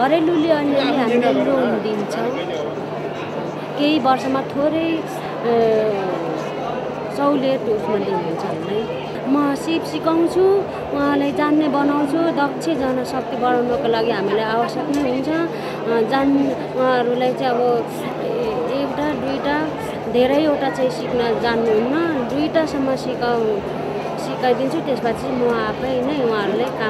घरेलुले अलिअलि हामीले लोन दिन्छौँ। केही वर्षमा थोरै सहुलियत उसमा दिनुहुन्छ हामीलाई। म सिप सिकाउँछु उहाँलाई जान्ने बनाउँछु दक्ष जनशक्ति बढाउनको लागि हामीलाई आवश्यक नै हुन्छ। जान उहाँहरूलाई चाहिँ अब एउटा दुईवटा धेरैवटा चाहिँ सिक्न जान्नुहुन्न दुईवटासम्म सिकाउ सिकाइदिन्छु त्यसपछि म आफै नै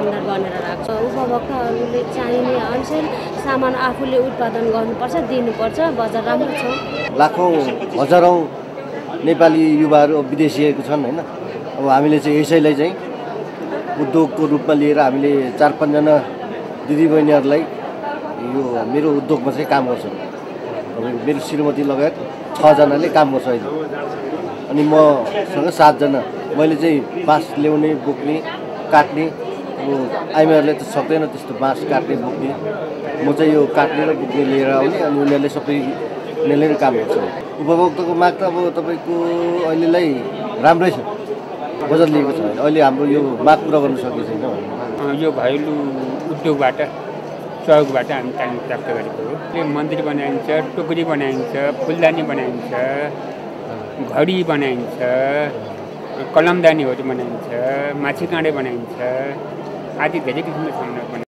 कामदार बनेर राख्छु। उपभोक्ताहरूले चाहिने अनुसार सामान आफूले उत्पादन गर्नुपर्छ दिनुपर्छ बजार राम्रो छ। लाखौँ हजारौँ नेपाली युवाहरू विदेशिएको छन् होइन? अब हामीले चाहिँ यसैलाई चाहिँ उद्योगको रूपमा लिएर हामीले चार पाँचजना दिदीबहिनीहरूलाई यो मेरो उद्योगमा चाहिँ काम गर्छौँ। अब मेरो श्रीमती लगायत छजनाले काम गर्छ अहिले। अनि मसँग सातजना। मैले चाहिँ बाँस ल्याउने बोक्ने काट्ने अब आइमाईहरूले त सक्दैन त्यस्तो बाँस काट्ने बोक्ने। म चाहिँ यो काट्ने र बोक्ने लिएर आउने अनि उनीहरूले सबै उनीहरूले नै काम गर्छ उपभोक्ताको माग त अब तपाईँको अहिलेलाई राम्रै छ। बजार लिएको छ अहिले हाम्रो यो माग पुरा गर्न सकेको छैन यो घरेलु उद्योगबाट सहयोगबाट हामी तालिम प्राप्त गरेको हो। यो मन्दिर बनाइन्छ टोकरी बनाइन्छ फुलदानी बनाइन्छ घडी बनाइन्छ कलमदानीहरू बनाइन्छ माछी काँडे बनाइन्छ Adidas, werde ich mit von